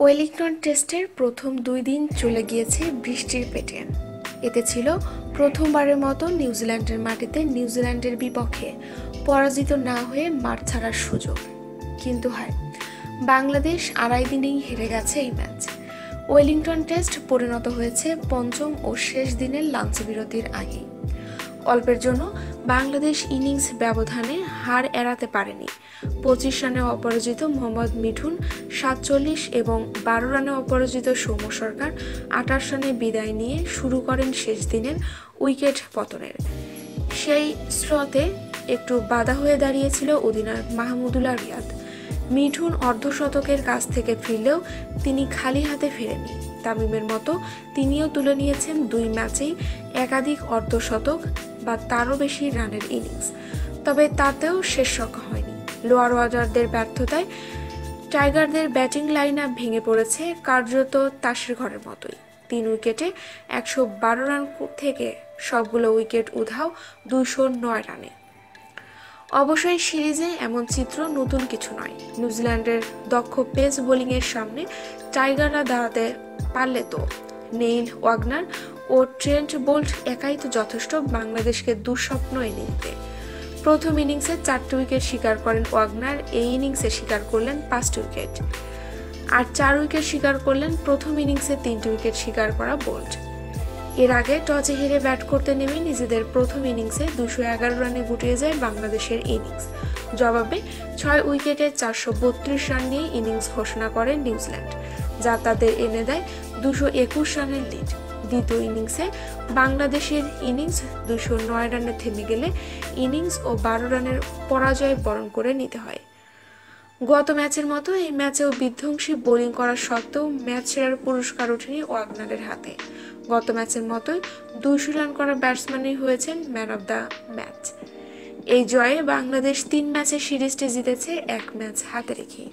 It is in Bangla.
ওয়েলিংটন টেস্টের প্রথম দুই দিন চলে গিয়েছে বৃষ্টির পেটে। এতে ছিল প্রথমবারের মতো নিউজিল্যান্ডের মাটিতে নিউজিল্যান্ডের বিপক্ষে পরাজিত না হয়ে মাঠ ছাড়ার সুযোগ। কিন্তু হয়, বাংলাদেশ আড়াই দিনেই হেরে গেছে এই ম্যাচ। ওয়েলিংটন টেস্ট পরিণত হয়েছে পঞ্চম ও শেষ দিনের লাঞ্চ বিরতির আগেই। অল্পের জন্য বাংলাদেশ ইনিংস ব্যবধানে হার এড়াতে পারেনি। পঁচিশ রানে অপরাজিত মোহাম্মদ মিঠুন সাতচল্লিশ এবং বারো রানে অপরাজিত সৌম্য সরকার আঠাশ রানে বিদায় নিয়ে শুরু করেন শেষ দিনের উইকেট পতনের। সেই স্রোতে একটু বাধা হয়ে দাঁড়িয়েছিল অধিনায়ক মাহমুদুল্লাহ রিয়াদ। মিঠুন অর্ধশতকের কাছ থেকে ফিরলেও তিনি খালি হাতে ফেরেনি তামিমের মতো তিনিও তুলে নিয়েছেন দুই ম্যাচেই একাধিক অর্ধশতক বা তারও বেশি রানের ইনিংস। তবে তাতেও শেষ রক্ষা হয়নি। লোয়ার ওয়ার্ডারদের ব্যর্থতায় টাইগারদের ব্যাটিং লাইন আপ ভেঙে পড়েছে কার্যত তাসের ঘরের মতোই। তিন উইকেটে একশো বারো রান থেকে সবগুলো উইকেট উধাও দুশো নয় রানে। অবশ্যই সিরিজে এমন চিত্র নতুন কিছু নয়। নিউজিল্যান্ডের দক্ষ পেস বোলিংয়ের সামনে টাইগাররা দাঁড়াতে পারলে তো। নেইল ওয়াগনার ও ট্রেন্ট বোল্ট একাই তো যথেষ্ট বাংলাদেশকে দুঃস্বপ্ন এনে দিতে। প্রথম ইনিংসে চারটি উইকেট শিকার করেন ওয়াগনার, এই ইনিংসে শিকার করলেন পাঁচটি উইকেট। আর চার উইকেট শিকার করলেন প্রথম ইনিংসে তিনটি উইকেট শিকার করা বোল্ট। এর আগে টসে হেরে ব্যাট করতে নেমে নিজেদের প্রথম ইনিংসে দুশো এগারো রানে গুটিয়ে যায় বাংলাদেশের ইনিংস। জবাবে ছয় উইকেটে চারশো বত্রিশ রান নিয়ে ইনিংস ঘোষণা করে নিউজিল্যান্ড, যা তাদের এনে দেয় দুশো একুশ রানের লিড। দ্বিতীয় ইনিংসে বাংলাদেশের ইনিংস দুশো নয় রানে থেমে গেলে ইনিংস ও বারো রানের পরাজয় বরণ করে নিতে হয়। গত ম্যাচের মতো এই ম্যাচেও বিধ্বংসী বোলিং করা সত্ত্বেও ম্যাচ সেরার পুরস্কার ওঠেনি ওয়াগনারের হাতে। গত ম্যাচের মতোই দুশো রান করা ব্যাটসম্যানই হয়েছেন ম্যান অব দ্য ম্যাচ। এই জয়ে বাংলাদেশ তিন ম্যাচে সিরিজটি জিতেছে, এক ম্যাচ হাতে রেখে